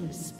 Killing.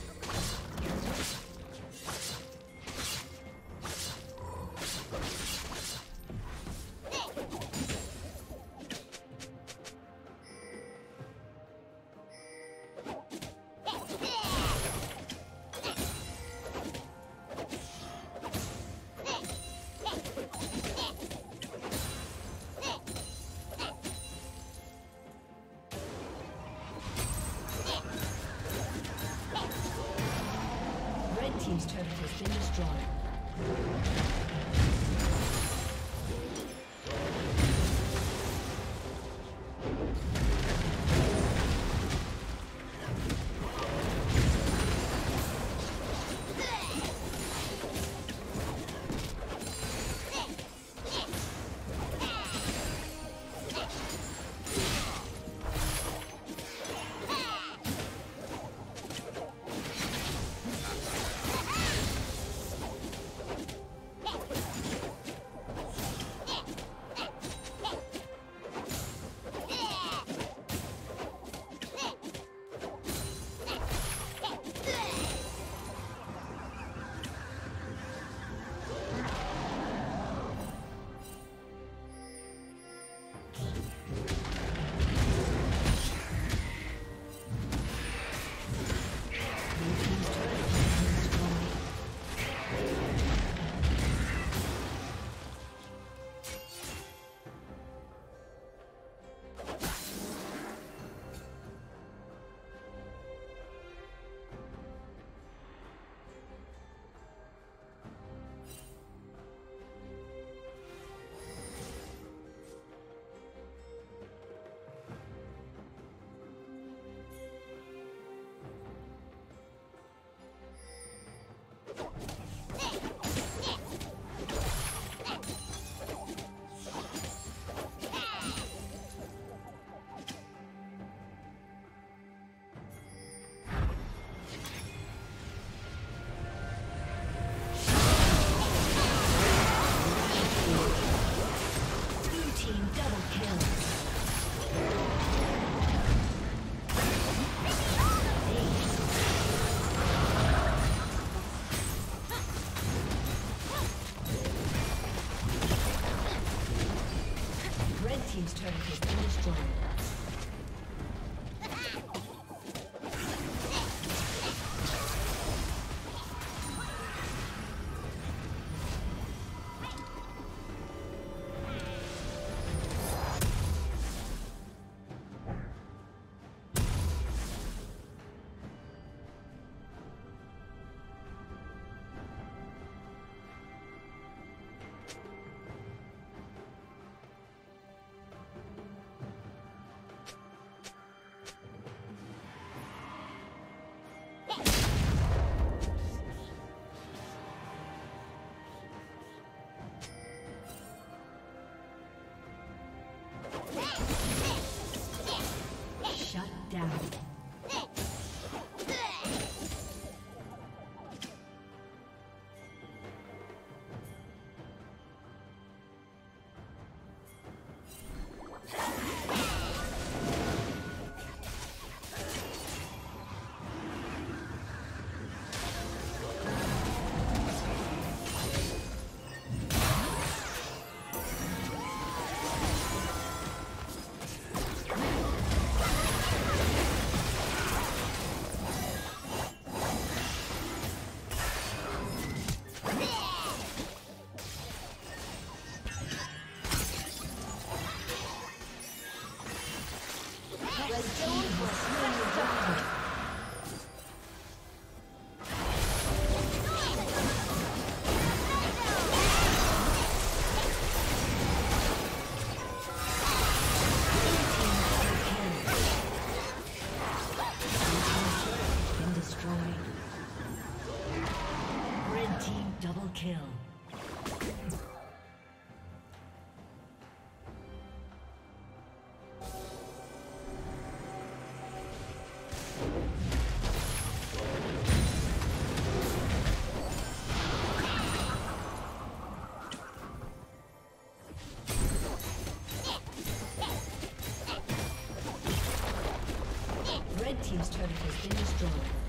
Has down. Has been destroyed.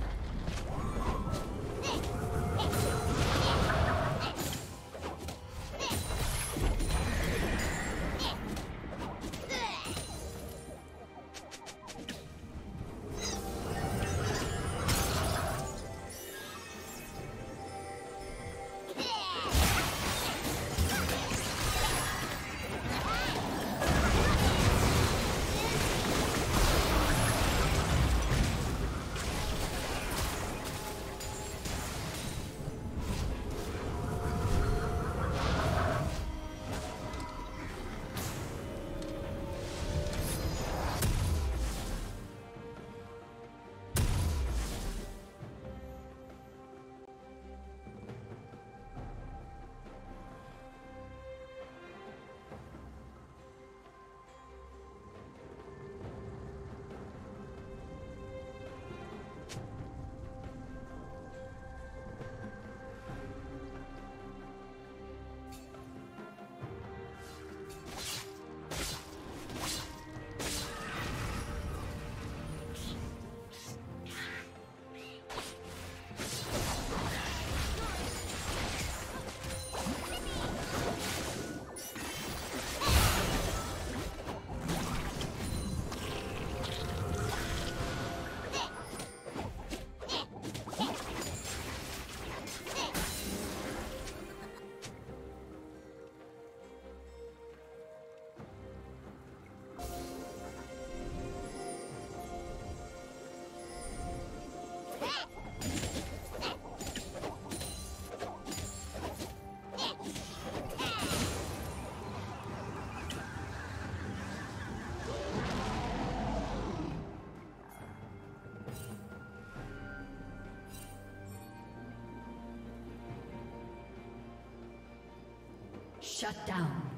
Shut down.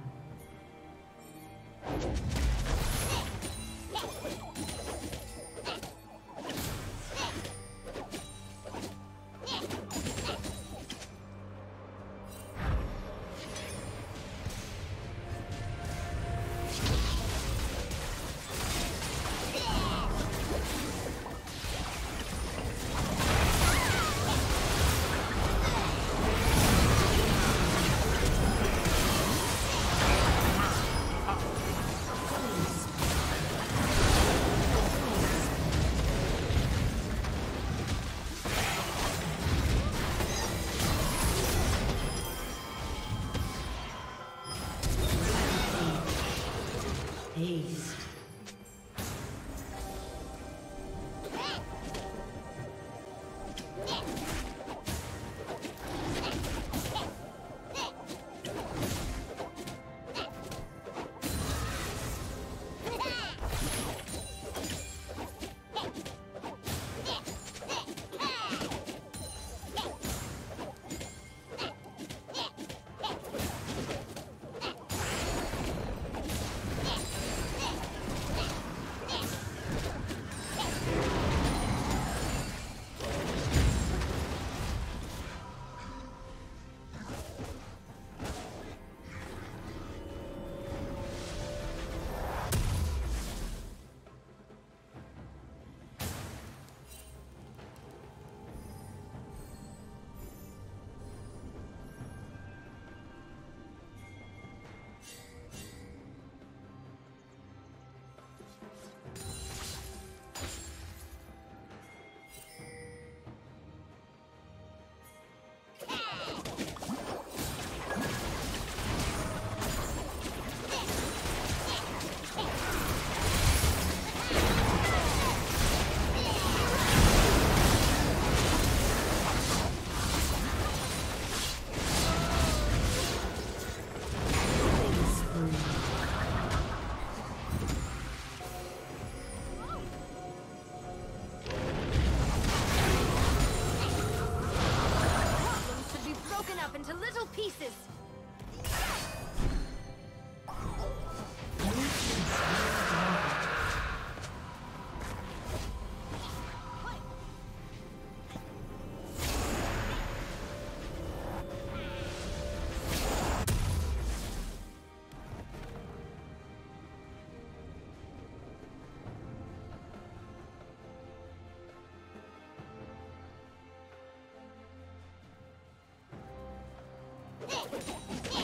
あっ!